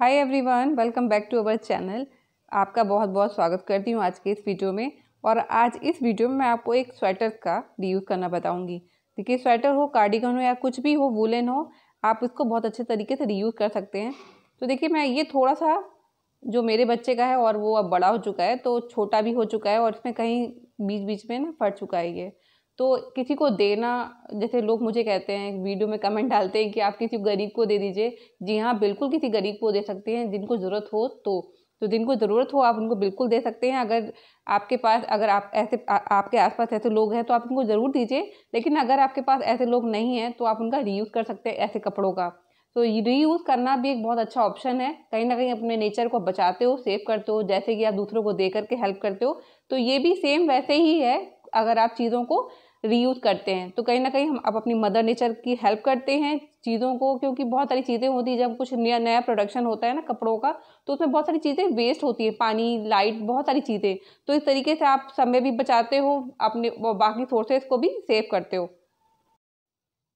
Hi everyone welcome back to our channel आपका बहुत बहुत स्वागत करती हूँ आज के इस वीडियो में। और आज इस वीडियो में मैं आपको एक स्वेटर का रीयूज़ करना बताऊँगी। देखिए स्वेटर हो कार्डिगन हो या कुछ भी हो वुलन हो, आप इसको बहुत अच्छे तरीके से रीयूज़ कर सकते हैं। तो देखिए, मैं ये थोड़ा सा जो मेरे बच्चे का है और वो अब बड़ा हो चुका है तो छोटा भी हो चुका है और इसमें कहीं बीच बीच में ना फट चुका है ये। तो किसी को देना जैसे लोग मुझे कहते हैं वीडियो में कमेंट डालते हैं कि आप किसी गरीब को दे दीजिए। जी हाँ बिल्कुल किसी गरीब को दे सकते हैं जिनको ज़रूरत हो तो। तो जिनको ज़रूरत हो आप उनको बिल्कुल दे सकते हैं। अगर आपके पास अगर आप ऐसे आ, आपके आसपास ऐसे लोग हैं तो आप उनको ज़रूर दीजिए। लेकिन अगर आपके पास ऐसे लोग नहीं हैं तो आप उनका रीयूज़ कर सकते हैं ऐसे कपड़ों का। तो रीयूज़ करना भी एक बहुत अच्छा ऑप्शन है। कहीं ना कहीं अपने नेचर को बचाते हो सेव करते हो जैसे कि आप दूसरों को दे करके हेल्प करते हो। तो ये भी सेम वैसे ही है अगर आप चीज़ों को रीयूज़ करते हैं। तो कहीं ना कहीं हम अब अपनी मदर नेचर की हेल्प करते हैं चीज़ों को, क्योंकि बहुत सारी चीज़ें होती हैं। जब कुछ नया नया प्रोडक्शन होता है ना कपड़ों का तो उसमें बहुत सारी चीज़ें वेस्ट होती है। पानी लाइट बहुत सारी चीज़ें। तो इस तरीके से आप समय भी बचाते हो, अपने बाकी सोर्सेज को भी सेव करते हो।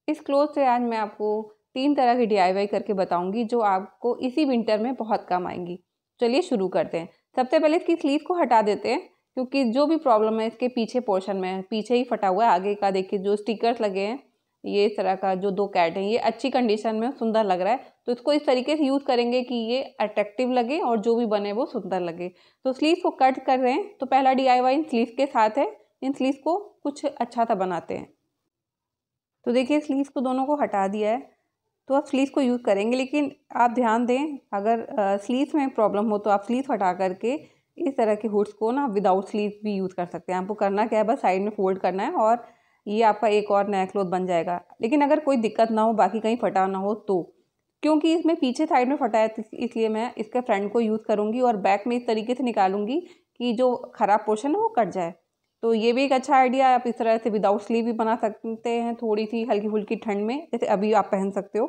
इस क्लोथ से आज मैं आपको तीन तरह की डी करके बताऊँगी, जो आपको इसी विंटर में बहुत काम आएँगी। चलिए शुरू करते हैं। सबसे पहले इसकी स्लीव को हटा देते हैं। क्योंकि जो भी प्रॉब्लम है, इसके पीछे पोर्शन में पीछे ही फटा हुआ है, आगे का देखिए, जो स्टिकर्स लगे हैं, ये इस तरह का जो दो कैट हैं, ये अच्छी कंडीशन में सुंदर लग रहा है। तो इसको इस तरीके से यूज़ करेंगे कि ये अट्रैक्टिव लगे और जो भी बने वो सुंदर लगे। तो स्लीव को कट कर रहे हैं। तो पहला डी इन स्लीव के साथ है। इन स्लीव को कुछ अच्छा सा बनाते हैं। तो देखिए स्लीव को दोनों को हटा दिया है। तो आप स्लीव को यूज़ करेंगे, लेकिन आप ध्यान दें, अगर स्लीव में प्रॉब्लम हो तो आप स्लीव हटा करके इस तरह के हुड्स को ना विदाउट स्लीव भी यूज़ कर सकते हैं। आपको करना क्या है, बस साइड में फोल्ड करना है और ये आपका एक और नया क्लोथ बन जाएगा। लेकिन अगर कोई दिक्कत ना हो, बाकी कहीं फटा ना हो तो। क्योंकि इसमें पीछे साइड में फटा है इसलिए मैं इसके फ्रंट को यूज़ करूँगी और बैक में इस तरीके से निकालूँगी कि जो ख़राब पोर्शन है, वो कट जाए। तो ये भी एक अच्छा आइडिया है, आप इस तरह से विदाउट स्लीव भी बना सकते हैं थोड़ी सी हल्की फुल्की ठंड में, जैसे अभी आप पहन सकते हो।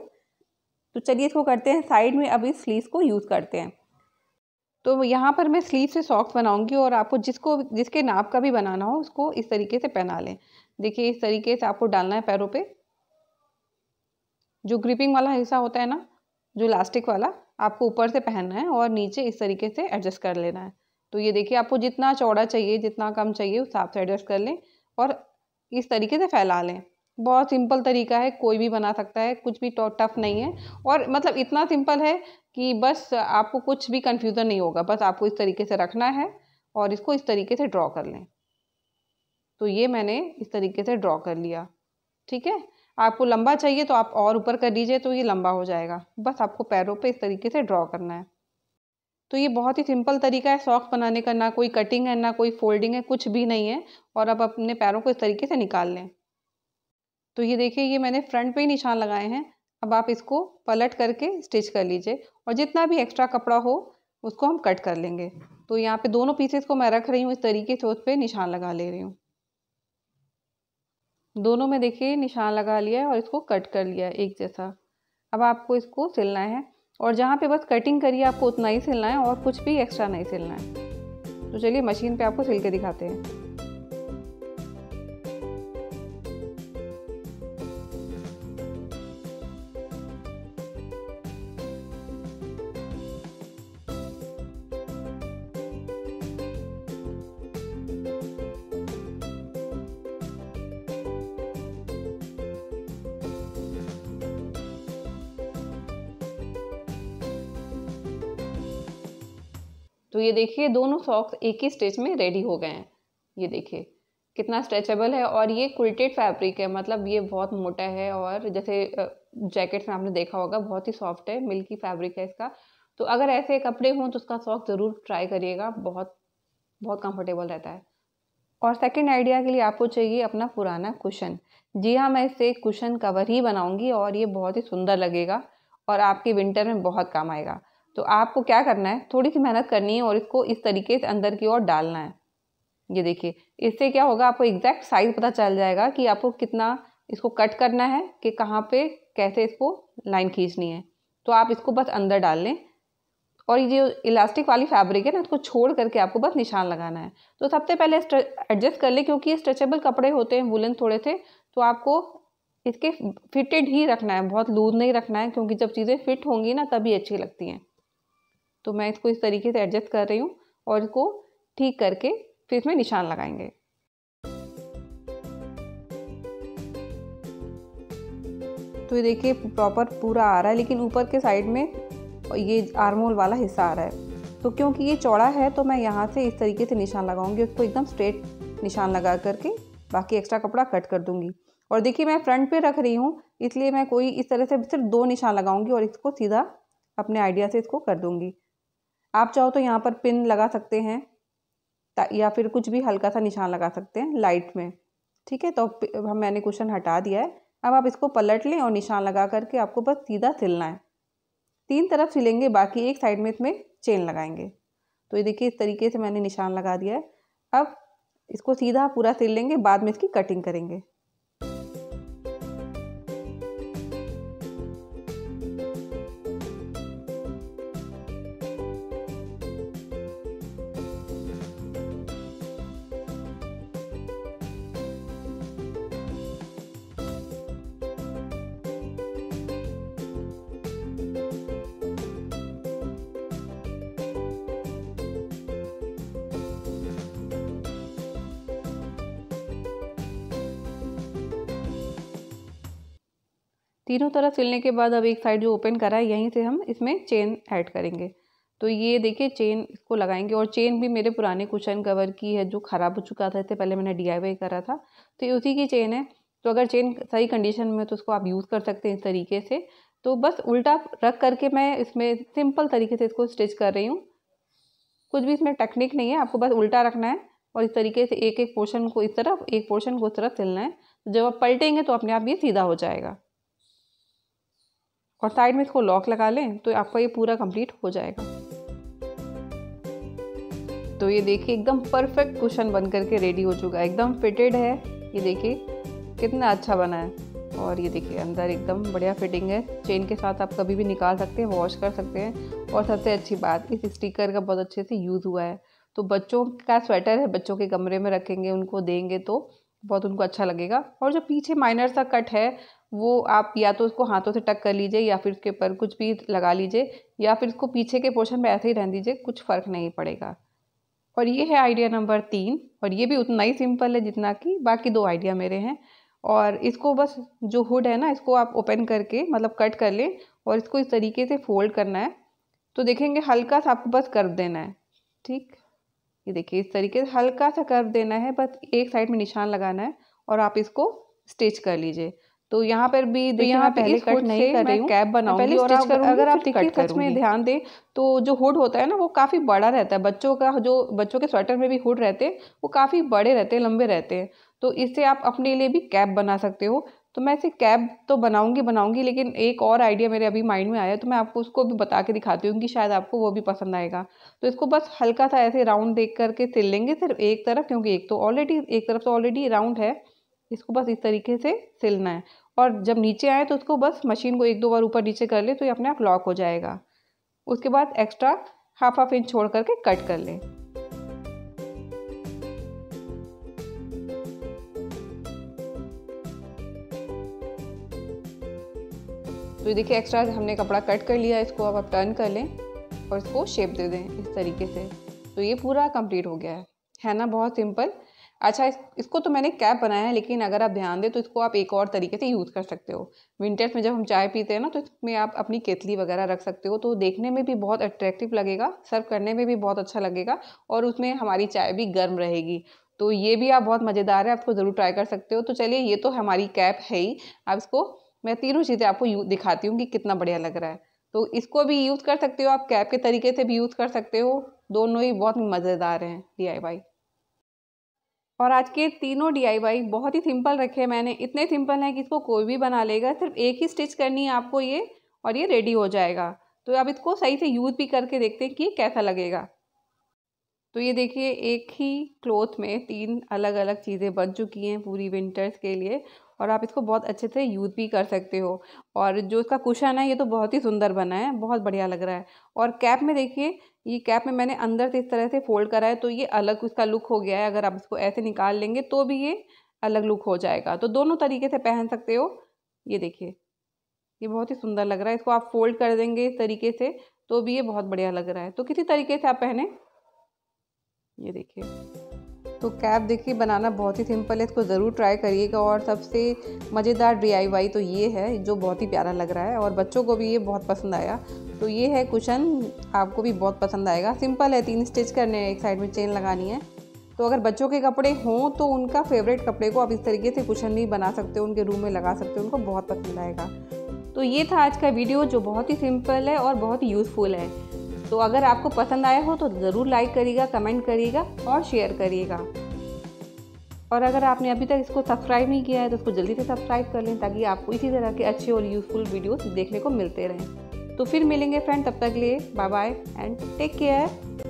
तो चलिए इसको करते हैं साइड में अभी स्लीव को यूज़ करते हैं। तो यहाँ पर मैं स्लीव से सॉक्स बनाऊँगी और आपको जिसको, जिसके नाप का भी बनाना हो, उसको इस तरीके से पहना लें। देखिए, इस तरीके से आपको डालना है पैरों पे। जो ग्रिपिंग वाला हिस्सा होता है ना, जो इलास्टिक वाला, आपको ऊपर से पहनना है और नीचे इस तरीके से एडजस्ट कर लेना है। तो ये देखिए, आपको जितना चौड़ा चाहिए, जितना कम चाहिए, उस हिसाब से एडजस्ट कर लें और इस तरीके से फैला लें। बहुत सिंपल तरीका है, कोई भी बना सकता है, कुछ भी टफ नहीं है। और मतलब इतना सिंपल है कि बस आपको कुछ भी कन्फ्यूज़न नहीं होगा, बस आपको इस तरीके से रखना है और इसको इस तरीके से ड्रॉ कर लें। तो ये मैंने इस तरीके से ड्रॉ कर लिया, ठीक है? आपको लंबा चाहिए तो आप और ऊपर कर लीजिए तो ये लंबा हो जाएगा। बस आपको पैरों पे इस तरीके से ड्रॉ करना है। तो ये बहुत ही सिंपल तरीका है सॉक्स बनाने का, ना कोई कटिंग है, ना कोई फोल्डिंग है, कुछ भी नहीं है और अब अपने पैरों को इस तरीके से निकाल लें। तो ये देखिए, ये मैंने फ्रंट पे ही निशान लगाए हैं। अब आप इसको पलट करके स्टिच कर लीजिए और जितना भी एक्स्ट्रा कपड़ा हो, उसको हम कट कर लेंगे। तो यहाँ पे दोनों पीसेस को मैं रख रही हूँ, इस तरीके से उस पर निशान लगा ले रही हूँ। दोनों में देखिए, निशान लगा लिया है और इसको कट कर लिया है एक जैसा। अब आपको इसको सिलना है और जहाँ पे बस कटिंग करिए, आपको उतना ही सिलना है और कुछ भी एक्स्ट्रा नहीं सिलना है। तो चलिए, मशीन पे आपको सिल के दिखाते हैं। तो ये देखिए, दोनों सॉक्स एक ही स्टेज में रेडी हो गए हैं। ये देखिए, कितना स्ट्रेचेबल है और ये कुल्टेड फैब्रिक है मतलब ये बहुत मोटा है और जैसे जैकेट्स में आपने देखा होगा, बहुत ही सॉफ्ट है मिल्की फैब्रिक है इसका। तो अगर ऐसे कपड़े हों तो उसका सॉक ज़रूर ट्राई करिएगा, बहुत बहुत कंफर्टेबल रहता है। और सेकंड आइडिया के लिए आपको चाहिए अपना पुराना कुशन जी हाँ मैं इससे कुशन कवर ही बनाऊँगी और ये बहुत ही सुंदर लगेगा और आपके विंटर में बहुत काम आएगा। तो आपको क्या करना है? थोड़ी सी मेहनत करनी है और इसको इस तरीके से अंदर की ओर डालना है। ये देखिए, इससे क्या होगा? आपको एग्जैक्ट साइज़ पता चल जाएगा कि आपको कितना इसको कट करना है, कि कहाँ पे कैसे इसको लाइन खींचनी है। तो आप इसको बस अंदर डाल लें। और ये जो इलास्टिक वाली फैब्रिक है ना उसको छोड़ करके आपको बस निशान लगाना है। तो सबसे पहले एडजस्ट कर लें, क्योंकि ये स्ट्रेचेबल कपड़े होते हैं वुलन थोड़े से तो आपको इसके फिटेड ही रखना है, बहुत लूज नहीं रखना है, क्योंकि जब चीज़ें फिट होंगी ना, तभी अच्छी लगती हैं। तो मैं इसको इस तरीके से एडजस्ट कर रही हूँ और इसको ठीक करके फिर इसमें निशान लगाएँगे। तो ये देखिए प्रॉपर पूरा आ रहा है, लेकिन ऊपर के साइड में ये आर्मोल वाला हिस्सा आ रहा है। तो क्योंकि ये चौड़ा है तो मैं यहाँ से इस तरीके से निशान लगाऊँगी उसको एकदम स्ट्रेट निशान लगा करके बाकी एक्स्ट्रा कपड़ा कट कर दूँगी। और देखिए, मैं फ्रंट पे रख रही हूँ, इसलिए मैं कोई इस तरह से सिर्फ़ दो निशान लगाऊँगी और इसको सीधा अपने आइडिया से इसको कर दूँगी। आप चाहो तो यहाँ पर पिन लगा सकते हैं या फिर कुछ भी हल्का सा निशान लगा सकते हैं लाइट में। ठीक है तो हम मैंने क्वेश्चन हटा दिया है। अब आप इसको पलट लें और निशान लगा करके आपको बस सीधा सिलना है। तीन तरफ़ सिलेंगे, बाकी एक साइड में इसमें चेन लगाएँगे। तो ये देखिए, इस तरीके से मैंने निशान लगा दिया है। अब इसको सीधा पूरा सिल लेंगे, बाद में इसकी कटिंग करेंगे। तीनों तरफ़ सिलने के बाद अब एक साइड जो ओपन करा है, यहीं से हम इसमें चेन ऐड करेंगे। तो ये देखिए चेन इसको लगाएँगे और चेन भी मेरे पुराने कुशन कवर की है, जो ख़राब हो चुका था, इससे पहले मैंने डी करा था। तो ये उसी की चेन है। तो अगर चेन सही कंडीशन में तो उसको आप यूज़ कर सकते हैं इस तरीके से। तो बस उल्टा रख करके मैं इसमें सिंपल तरीके से इसको स्टिच कर रही हूँ। कुछ भी इसमें टेक्निक नहीं है, आपको बस उल्टा रखना है और इस तरीके से एक एक पोर्शन को, इस तरफ़, एक पोर्शन को उस तरफ़ सिलना है। जब आप पलटेंगे तो अपने आप ये सीधा हो जाएगा। और साइड में इसको लॉक लगा लें तो आपका ये पूरा कंप्लीट हो जाएगा। तो ये देखिए, एकदम परफेक्ट कुशन बन करके रेडी हो चुका है। एकदम फिटेड है। ये देखिए, कितना अच्छा बना है। और ये देखिए, अंदर एकदम बढ़िया फिटिंग है। चेन के साथ आप कभी भी निकाल सकते हैं वॉश कर सकते हैं। और सबसे अच्छी बात, इस स्टिकर का बहुत अच्छे से यूज़ हुआ है। तो बच्चों का स्वेटर है, बच्चों के कमरे में रखेंगे, उनको देंगे तो बहुत उनको अच्छा लगेगा। और जो पीछे माइनर सा कट है वो आप या तो उसको हाथों से टक कर लीजिए या फिर उसके ऊपर कुछ भी लगा लीजिए या फिर उसको पीछे के पोर्शन में ऐसे ही रहने दीजिए, कुछ फ़र्क नहीं पड़ेगा। और ये है आइडिया नंबर तीन, और ये भी उतना ही सिंपल है जितना कि बाकी दो आइडिया मेरे हैं। और इसको बस जो हुड है ना, इसको आप ओपन करके मतलब कट कर लें और इसको इस तरीके से फोल्ड करना है। तो देखेंगे हल्का सा आपको बस कर देना है, ठीक? ये देखिए, इस तरीके से हल्का सा कर देना है, बस एक साइड में निशान लगाना है और आप इसको स्टिच कर लीजिए। तो यहाँ पर भी तो यहाँ पहले कट नहीं कर रही हूँ। कैप बनाऊँगी और अगर आप कट कट में ध्यान दें तो जो हुड होता है ना वो काफ़ी बड़ा रहता है। बच्चों का जो बच्चों के स्वेटर में भी हुड रहते हैं वो काफ़ी बड़े रहते हैं लंबे रहते हैं। तो इससे आप अपने लिए भी कैप बना सकते हो। तो मैं इसे कैप तो बनाऊँगी बनाऊँगी लेकिन एक और आइडिया मेरे अभी माइंड में आया तो मैं आपको उसको भी बता के दिखाती हूँ कि शायद आपको वो भी पसंद आएगा। तो इसको बस हल्का सा ऐसे राउंड देख करके सिल लेंगे सिर्फ़ एक तरफ़ क्योंकि एक तो ऑलरेडी एक तरफ़ तो ऑलरेडी राउंड है। इसको बस इस तरीके से सिलना है। और जब नीचे आए तो उसको बस मशीन को एक दो बार ऊपर नीचे कर ले तो ये अपने आप लॉक हो जाएगा। उसके बाद एक्स्ट्रा हाफ़ हाफ़ इंच छोड़ करके कट कर लें। तो देखिए एक्स्ट्रा हमने कपड़ा कट कर लिया, इसको अब आप टर्न कर लें और इसको शेप दे दें इस तरीके से। तो ये पूरा कंप्लीट हो गया है। है ना? बहुत सिंपल अच्छा इस, इसको तो मैंने कैप बनाया है लेकिन अगर आप ध्यान दें तो इसको आप एक और तरीके से यूज़ कर सकते हो। विंटर्स में जब हम चाय पीते हैं ना तो इसमें आप अपनी केतली वगैरह रख सकते हो तो देखने में भी बहुत अट्रैक्टिव लगेगा सर्व करने में भी बहुत अच्छा लगेगा और उसमें हमारी चाय भी गर्म रहेगी। तो ये भी आप बहुत मज़ेदार है आपको ज़रूर ट्राई कर सकते हो। तो चलिए ये तो हमारी कैप है ही। आप इसको मैं तीनों चीज़ें आपको दिखाती हूँ कि कितना बढ़िया लग रहा है। तो इसको भी यूज़ कर सकते हो आप कैप के तरीके से भी यूज़ कर सकते हो। दोनों ही बहुत मज़ेदार हैं डी आई और आज के तीनों DIY बहुत ही सिंपल रखे मैंने। इतने सिंपल हैं कि इसको कोई भी बना लेगा, सिर्फ़ एक ही स्टिच करनी है आपको ये और ये रेडी हो जाएगा। तो अब इसको सही से यूज़ भी करके देखते हैं कि कैसा लगेगा। तो ये देखिए, एक ही क्लोथ में तीन अलग अलग चीज़ें बन चुकी हैं पूरी विंटर्स के लिए और आप इसको बहुत अच्छे से यूज़ भी कर सकते हो। और जो इसका कुशन है, ये तो बहुत ही सुंदर बना है, बहुत बढ़िया लग रहा है। और कैप में देखिए, ये कैप में मैंने अंदर से इस तरह से फोल्ड करा है तो ये अलग उसका लुक हो गया है। अगर आप इसको ऐसे निकाल लेंगे तो भी ये अलग लुक हो जाएगा। तो दोनों तरीके से पहन सकते हो। ये देखिए, ये बहुत ही सुंदर लग रहा है। इसको आप फोल्ड कर देंगे इस तरीके से तो भी ये बहुत बढ़िया लग रहा है। तो किसी तरीके से आप पहने। ये देखिए। तो कैप देखिए, बनाना बहुत ही सिंपल है, इसको ज़रूर ट्राई करिएगा। और सबसे मज़ेदार डी तो ये है, जो बहुत ही प्यारा लग रहा है, और बच्चों को भी ये बहुत पसंद आया। तो ये है कुशन, आपको भी बहुत पसंद आएगा। सिंपल है, तीन स्टिच करने हैं, एक साइड में चेन लगानी है। तो अगर बच्चों के कपड़े हों तो उनका फेवरेट कपड़े को आप इस तरीके से कुशन भी बना सकते हो, उनके रूम में लगा सकते हो, उनको बहुत पसंद आएगा। तो ये था आज का वीडियो, जो बहुत ही सिंपल है और बहुत ही यूज़फुल है। तो अगर आपको पसंद आया हो तो ज़रूर लाइक करिएगा कमेंट करिएगा और शेयर करिएगा। और अगर आपने अभी तक इसको सब्सक्राइब नहीं किया है तो उसको जल्दी से सब्सक्राइब कर लें ताकि आपको इसी तरह के अच्छे और यूज़फुल वीडियोस देखने को मिलते रहें। तो फिर मिलेंगे फ्रेंड तब तक लिए bye bye and take care